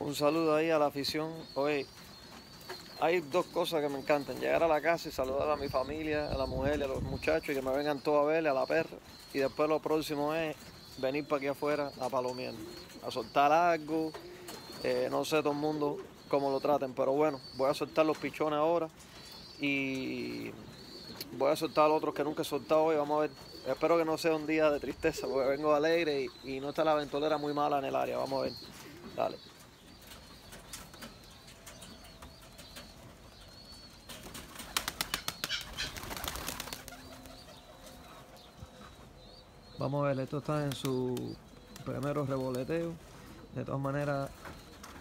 Un saludo ahí a la afición. Oye, hay dos cosas que me encantan. Llegar a la casa y saludar a mi familia, a la mujer a los muchachos que me vengan todos a verle, a la perra. Y después lo próximo es venir para aquí afuera a palomear, a soltar algo. Eh, no sé todo el mundo cómo lo traten, pero bueno, voy a soltar los pichones ahora y voy a soltar otros que nunca he soltado hoy. Vamos a ver. Espero que no sea un día de tristeza porque vengo alegre y, y no está la ventolera muy mala en el área. Vamos a ver. Dale. Vamos a ver, esto está en su primero revoleteo. De todas maneras,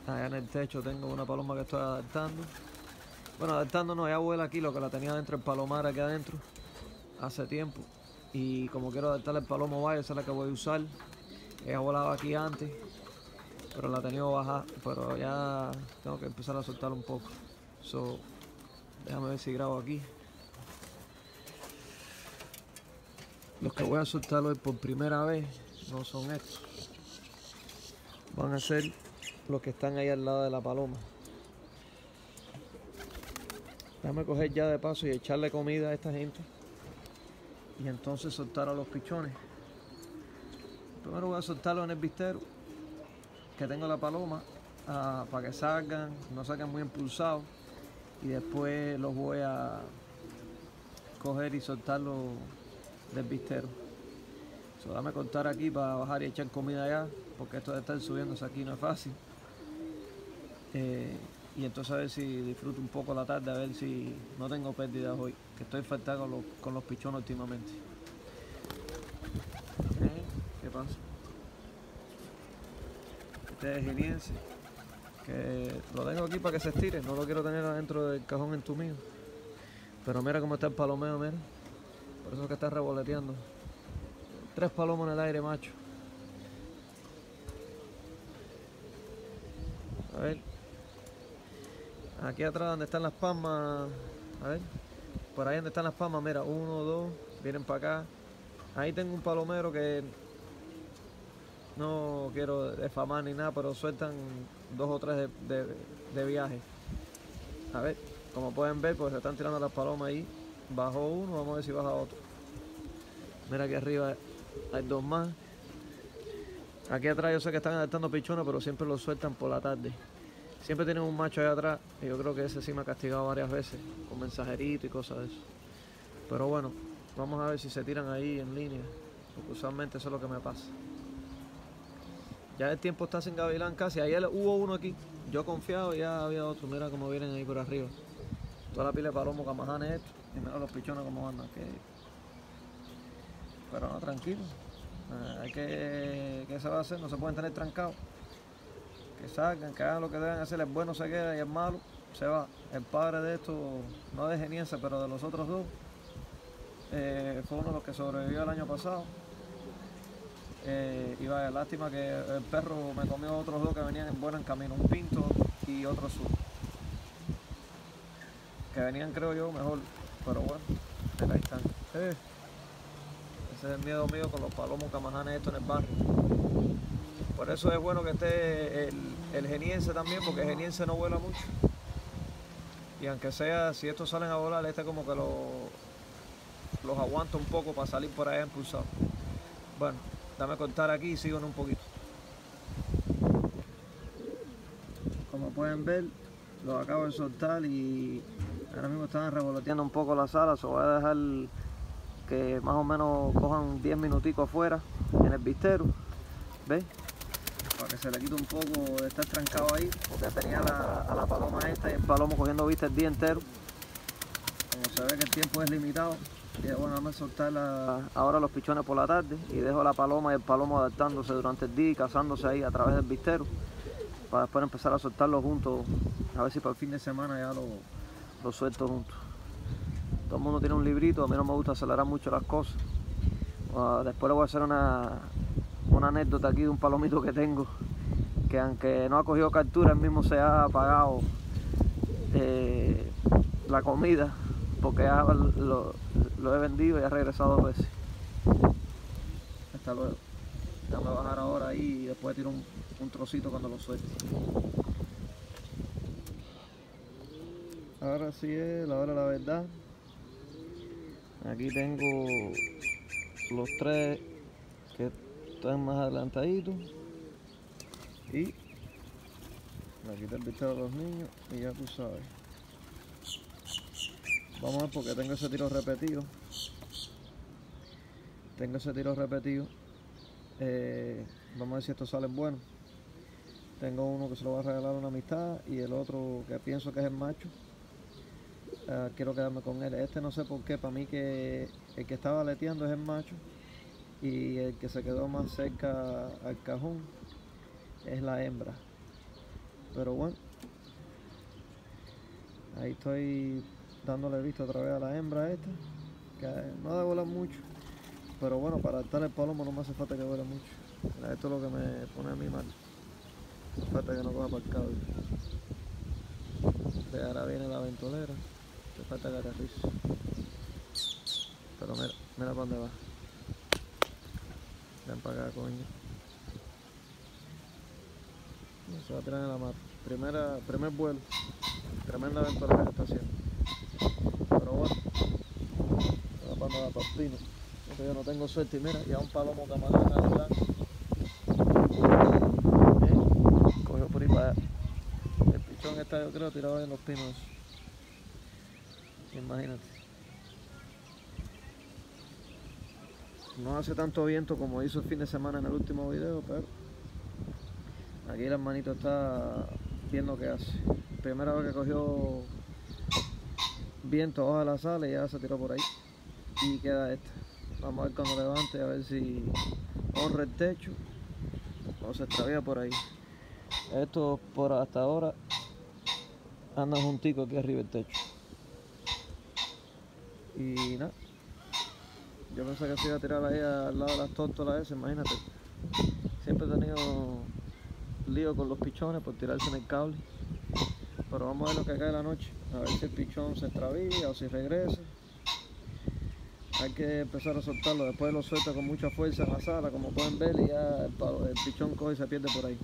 allá en el techo tengo una paloma que estoy adaptando. Bueno, adaptando no, ya vuela aquí lo que la tenía dentro el palomar aquí adentro hace tiempo. Y como quiero adaptarle el palomo vaya, esa es la que voy a usar. Ella volaba aquí antes, pero la tenía baja, pero ya tengo que empezar a soltar un poco. So, déjame ver si grabo aquí. Los que voy a soltar hoy por primera vez no son estos. Van a ser los que están ahí al lado de la paloma. Déjame coger ya de paso y echarle comida a esta gente. Y entonces soltar a los pichones. Primero voy a soltarlo en el vistero. Que tengo la paloma. ah, para que salgan, no salgan muy impulsados. Y después los voy a coger y soltarlos del vistero. So, dame contar aquí para bajar y echar comida allá, porque esto de estar subiéndose aquí no es fácil. Eh, y entonces a ver si disfruto un poco la tarde, a ver si no tengo pérdidas hoy, que estoy faltado con los, pichones últimamente. Eh, ¿Qué pasa? Este es geniense, que lo tengo aquí para que se estire, no lo quiero tener adentro del cajón entumido. Pero mira cómo está el palomeo, mira. Por eso es que está revoloteando. Tres palomos en el aire, macho. A ver. Aquí atrás donde están las palmas. A ver. Por ahí donde están las palmas, mira, uno, dos, vienen para acá. Ahí tengo un palomero que no quiero defamar ni nada, pero sueltan dos o tres de viaje. A ver, como pueden ver, pues se están tirando las palomas ahí. Bajó uno, vamos a ver si baja otro. Mira aquí arriba hay dos más. Aquí atrás yo sé que están adaptando pichones, pero siempre los sueltan por la tarde. Siempre tienen un macho ahí atrás y yo creo que ese sí me ha castigado varias veces con mensajerito y cosas de eso. Pero bueno, vamos a ver si se tiran ahí en línea, porque usualmente eso es lo que me pasa. Ya el tiempo está sin gavilán casi. Ayer hubo uno aquí. Yo confiado ya había otro. Mira cómo vienen ahí por arriba. Toda la pila de palomo, camajanes. Y mira los pichones cómo andan. Que... Pero no, tranquilo. Eh, hay que... ¿Qué se va a hacer? No se pueden tener trancados. Que salgan, que hagan lo que deben hacer. El bueno se queda y el malo se va. El padre de esto, no de Geniense, pero de los otros dos, eh, fue uno de los que sobrevivió el año pasado. Eh, y vaya, lástima que el perro me comió otros dos que venían en buen camino, un pinto y otro azul. Que venían, creo yo, mejor, pero bueno, pero ahí están. Eh, ese es el miedo mío con los palomos camajanes estos en el barrio. Por eso es bueno que esté el, geniense también, porque el geniense no vuela mucho. Y aunque sea, si estos salen a volar, este como que lo, los aguanta un poco para salir por ahí impulsado. Bueno, dame contar aquí y sigo en un poquito. Como pueden ver, los acabo de soltar y ahora mismo están revoloteando un poco las alas. O voy a dejar que más o menos cojan 10 minuticos afuera en el vistero. ¿Ves? Para que se le quite un poco de estar trancado ahí, porque tenía la- a la paloma esta y el palomo cogiendo vista el día entero. Como se ve que el tiempo es limitado, y bueno, vamos a soltar la- ahora los pichones por la tarde y dejo la paloma y el palomo adaptándose durante el día y cazándose ahí a través del vistero para después empezar a soltarlos juntos, a ver si para el fin de semana ya lo, lo suelto juntos. Todo el mundo tiene un librito, a mí no me gusta acelerar mucho las cosas. Ah, después le voy a hacer una, una anécdota aquí de un palomito que tengo, que aunque no ha cogido captura, él mismo se ha pagado eh, la comida, porque lo he vendido y ha regresado dos veces. Hasta luego. Déjame bajar ahora ahí y después tiro un, un trocito cuando lo suelte. Ahora sí es la hora de la verdad. Aquí tengo los tres que están más adelantaditos. Y quité el vistero a los niños y ya tú sabes. Vamos a ver porque tengo ese tiro repetido. Tengo ese tiro repetido. Eh, vamos a ver si estos salen buenos. Tengo uno que se lo va a regalar una amistad y el otro que pienso que es el macho. Uh, quiero quedarme con él. Este no sé por qué, para mí que el que estaba leteando es el macho y el que se quedó más cerca al cajón es la hembra. Pero bueno, ahí estoy dándole visto otra vez a la hembra esta, que no debe volar mucho, pero bueno, para estar el palomo no me hace falta que vuele mucho. Esto es lo que me pone a mí mal. Falta que no coja para el cable. De ahora viene la ventolera. Te falta aterrice. Pero mira, mira para dónde va. Ven para acá, coño. Se va a tirar en la mata. Primera, primer vuelo. Tremenda ventolera que está haciendo. Pero bueno. Va para donde va pino. Yo no tengo suerte y mira, ya un palomo camarón allá. Cogió por ahí para allá. El pichón está yo creo tirado en los pinos. Imagínate. No hace tanto viento como hizo el fin de semana en el último video, pero aquí el hermanito está viendo qué hace. Primera vez que cogió viento bajo la sala y ya se tiró por ahí. Y queda este. Vamos a ver cuando levante a ver si honra el techo o se extravía por ahí. Esto por hasta ahora anda juntico aquí arriba del techo. Y nada. Yo pensé que se iba a tirar ahí al lado de las tórtolas esas, imagínate. Siempre he tenido lío con los pichones por tirarse en el cable. Pero vamos a ver lo que cae la noche. A ver si el pichón se extravía o si regresa. Hay que empezar a soltarlo. Después lo suelta con mucha fuerza en la sala, como pueden ver, y ya el, pichón coge y se pierde por ahí.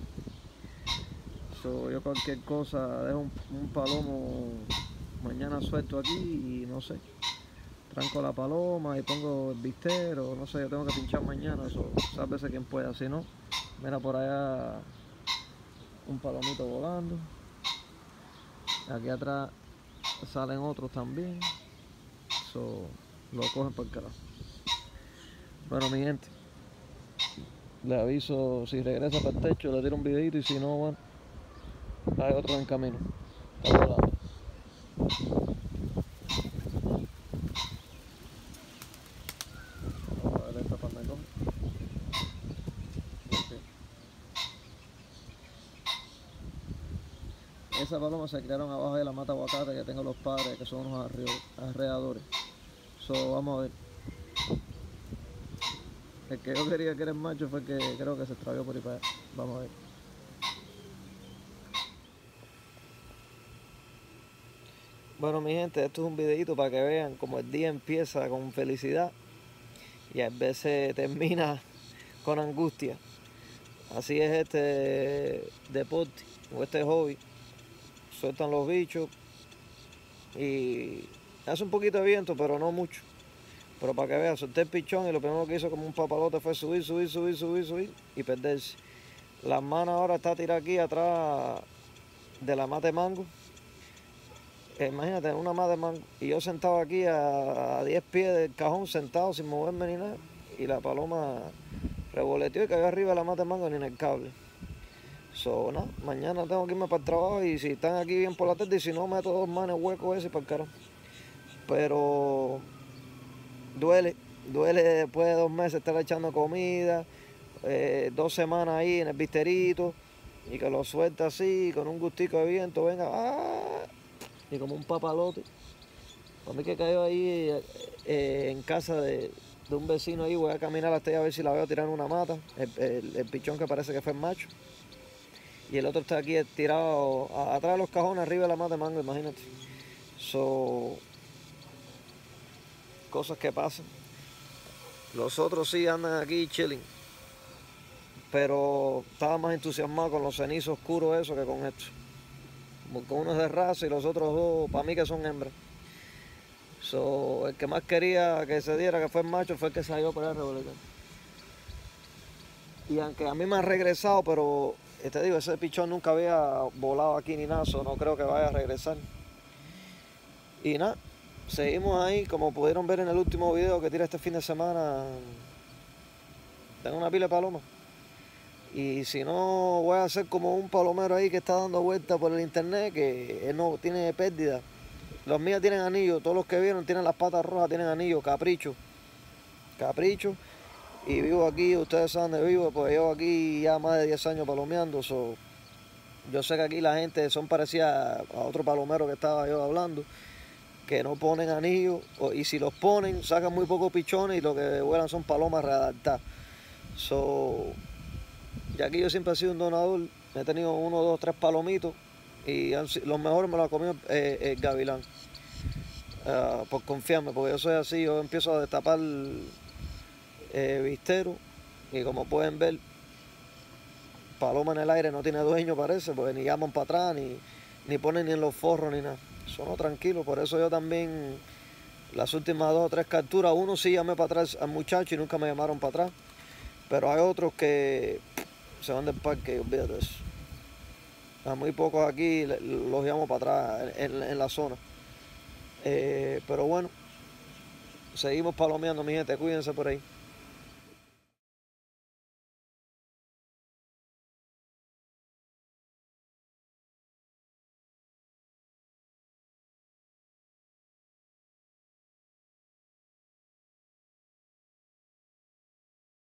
Yo cualquier cosa dejo un, un palomo mañana suelto aquí y no sé tranco la paloma y pongo el vistero, no sé, yo tengo que pinchar mañana, eso veces quien pueda, si no, mira por allá un palomito volando, aquí atrás salen otros también, eso lo cogen por el carajo. Bueno mi gente, le aviso si regresa para el techo, le tiro un videito y si no, bueno, hay otro en camino volando. Esas palomas se criaron abajo de la mata aguacate que tengo los padres, que son unos alrededores. So, vamos a ver. El que yo quería que era macho fue que creo que se extravió por ahí para allá. Vamos a ver. Bueno mi gente, esto es un videito para que vean cómo el día empieza con felicidad y a veces termina con angustia. Así es este deporte o este hobby sueltan los bichos y hace un poquito de viento, pero no mucho. Pero para que vean, solté el pichón y lo primero que hizo como un papalote fue subir, subir, subir, subir, subir y perderse. La mano ahora está tirada aquí atrás de la mate mango. Eh, imagínate, una mate mango. Y yo sentado aquí a, 10 pies del cajón, sentado sin moverme ni nada. Y la paloma revoleteó y cayó arriba de la mate mango ni en el cable. So, no, mañana tengo que irme para el trabajo y si están aquí bien por la tarde y si no meto dos manos huecos ese para el carajo. Pero duele, duele después de dos meses estar echando comida, eh, dos semanas ahí en el visterito y que lo suelta así con un gustico de viento, venga, ¡ah! y como un papalote. Para mí que cayó ahí eh, eh, en casa de, un vecino ahí, voy a caminar hasta allá a ver si la veo tirar una mata, el pichón que parece que fue el macho y el otro está aquí tirado atrás de los cajones, arriba de la mata de mango, imagínate. So, cosas que pasan. Los otros sí andan aquí chilling. Pero estaba más entusiasmado con los cenizos oscuros eso que con esto. porque uno es de raza y los otros dos, para mí que son hembras. So, el que más quería que se diera, que fue el macho, fue el que salió por el revolver. Y aunque a mí me ha regresado, pero te digo, ese pichón nunca había volado aquí ni nada, so no creo que vaya a regresar. Y nada, seguimos ahí, como pudieron ver en el último video que tiré este fin de semana. Tengo una pila de. Y si no, voy a hacer como un palomero ahí que está dando vueltas por el internet, que no tiene pérdida. Los míos tienen anillo, todos los que vieron tienen las patas rojas, tienen anillo, capricho. Capricho. Y vivo aquí, ustedes saben de vivo, pues llevo aquí ya más de 10 años palomeando. yo sé que aquí la gente son parecidas a otro palomero que estaba yo hablando, que no ponen anillos, y si los ponen, sacan muy pocos pichones y lo que vuelan son palomas readaptadas. So, ya aquí yo siempre he sido un donador, he tenido uno, dos, tres palomitos y los mejores me los ha comido eh, el gavilán. Ah, por confiarme, porque yo soy así, yo empiezo a destapar eh, vistero y como pueden ver, paloma en el aire no tiene dueño parece, porque ni llaman para atrás, ni, ni ponen ni en los forros ni nada. Son tranquilos, por eso yo también las últimas dos o tres capturas, uno sí llamé para atrás al muchacho y nunca me llamaron para atrás, pero hay otros que se van del parque, olvídate eso. A muy pocos aquí los llamo para atrás en, la zona. Eh, pero bueno, seguimos palomeando, mi gente, cuídense por ahí.